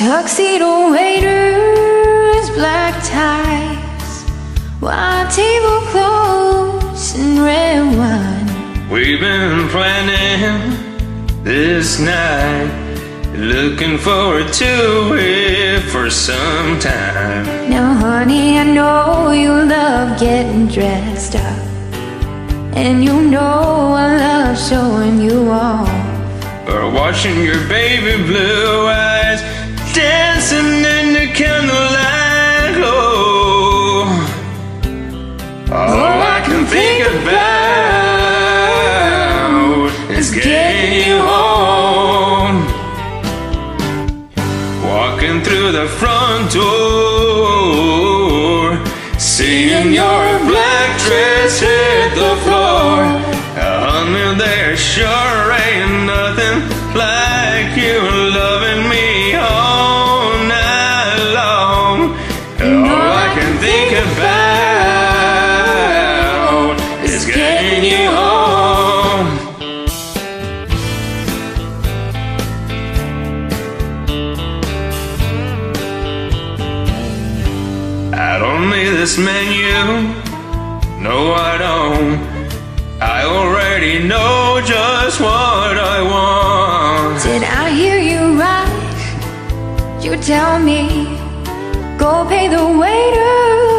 Tuxedo waiters, black ties, white tablecloths, and red wine. We've been planning this night, looking forward to it for some time. Now, honey, I know you love getting dressed up, and you know I love showing you off. Or watching your baby blue eyes dancing in the candlelight glow. All I can think about is getting you home. Walking through the front door, seeing your black dress hit the floor. Honey, there sure ain't nothing about is getting you home. I don't need this menu. No, I don't. I already know just what I want. Did I hear you right? You tell me, go pay the waiter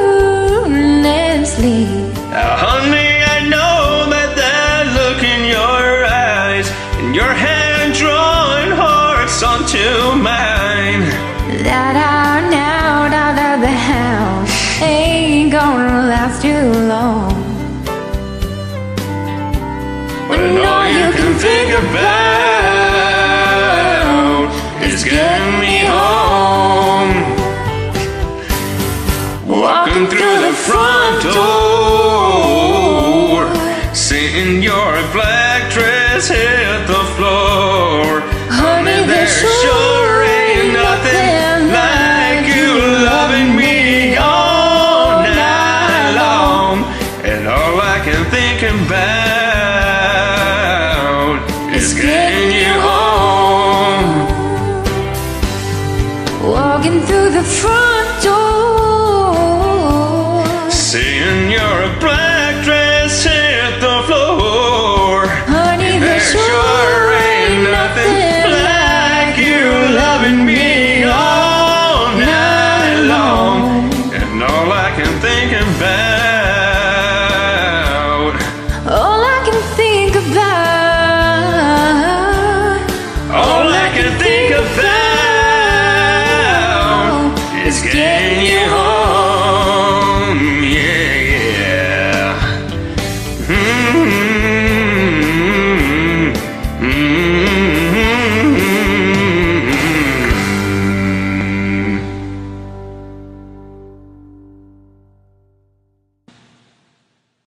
Now, honey, I know that that look in your eyes and your hand drawing hearts onto mine. That out now, out of the house ain't gonna last too long. When all you can think about Walking through the front door, seeing your black dress hit the floor. Honey, there sure ain't nothing like you loving me all night long. And all I can think about is getting you home. Walking through the front door.